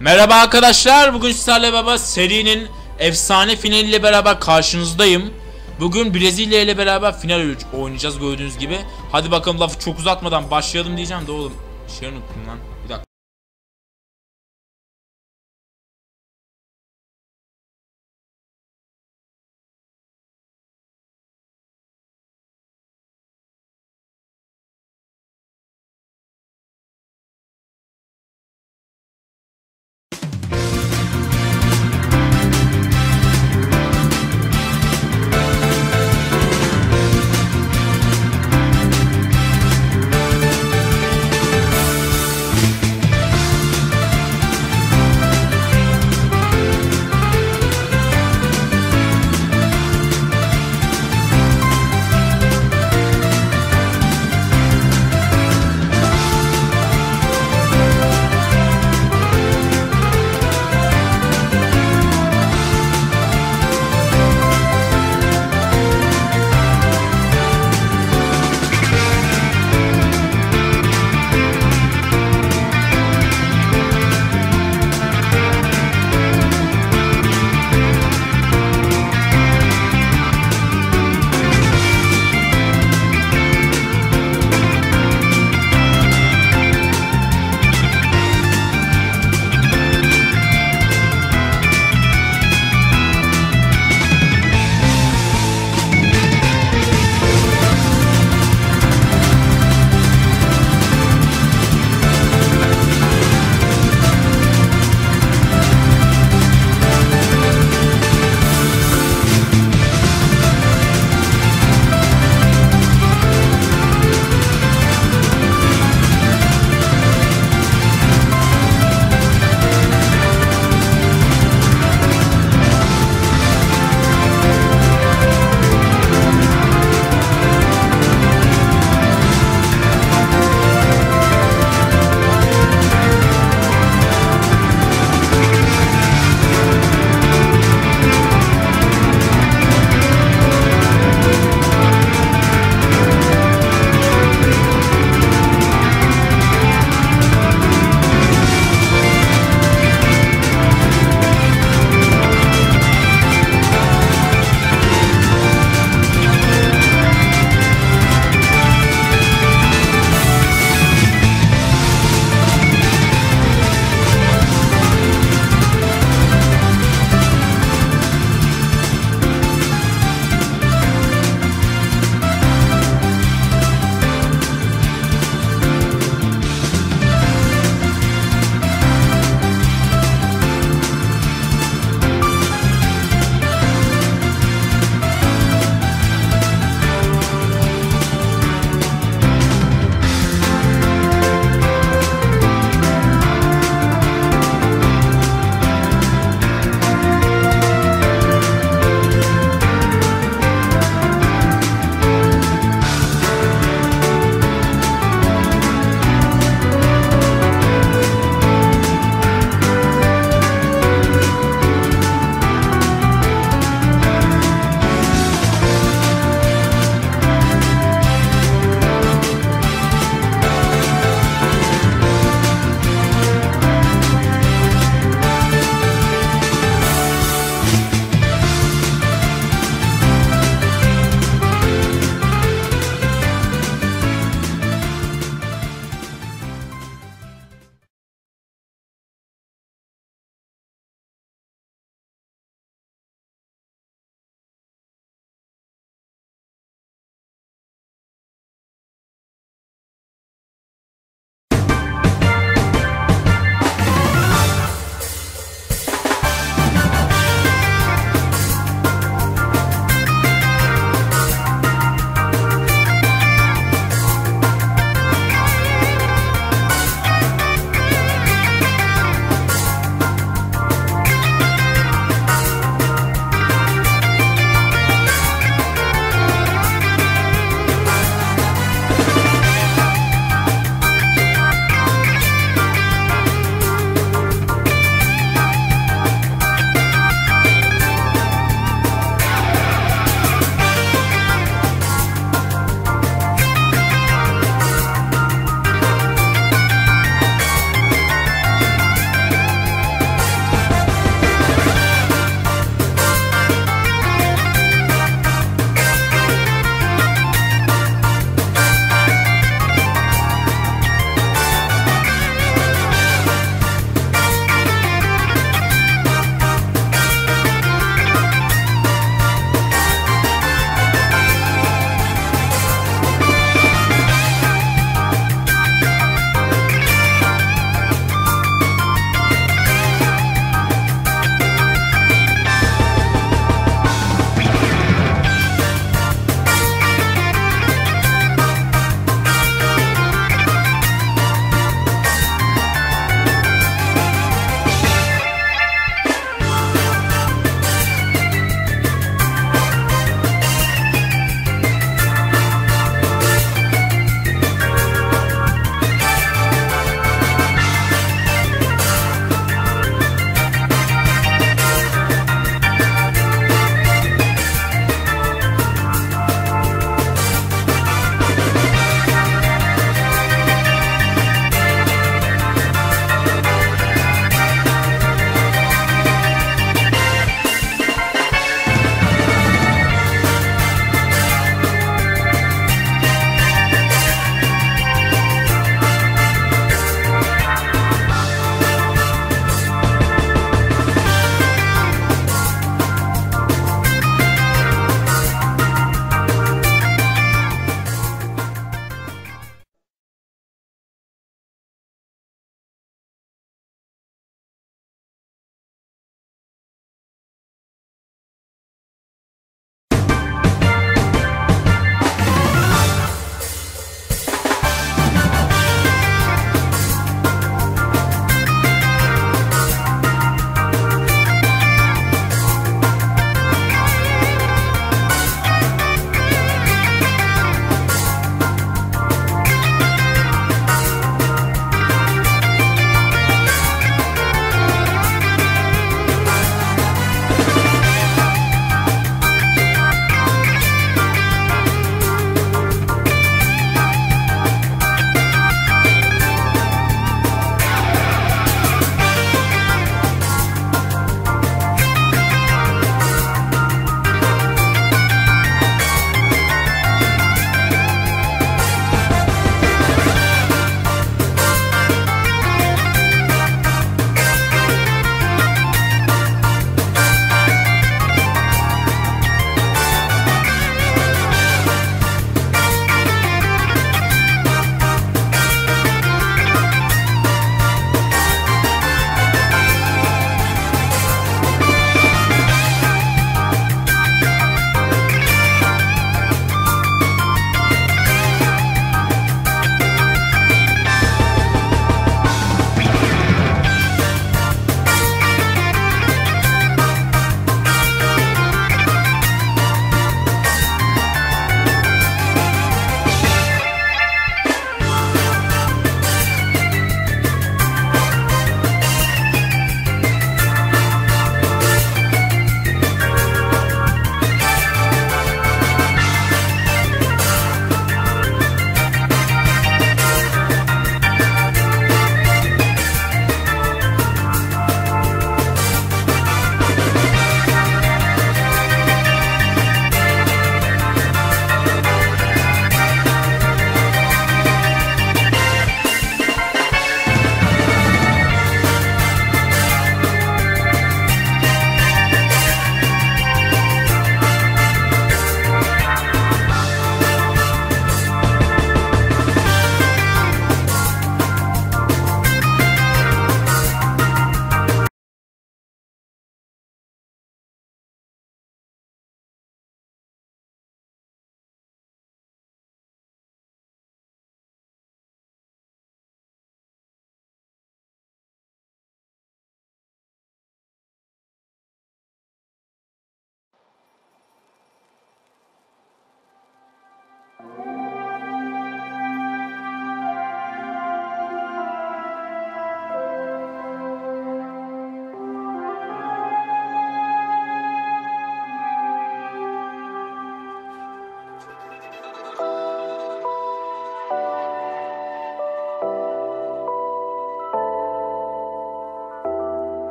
Merhaba arkadaşlar. Bugün sizlerle beraber serinin efsane finaliyle beraber karşınızdayım. Bugün Brezilya ile beraber final oynayacağız gördüğünüz gibi. Hadi bakalım lafı çok uzatmadan başlayalım diyeceğim de oğlum. Şey unuttum lan.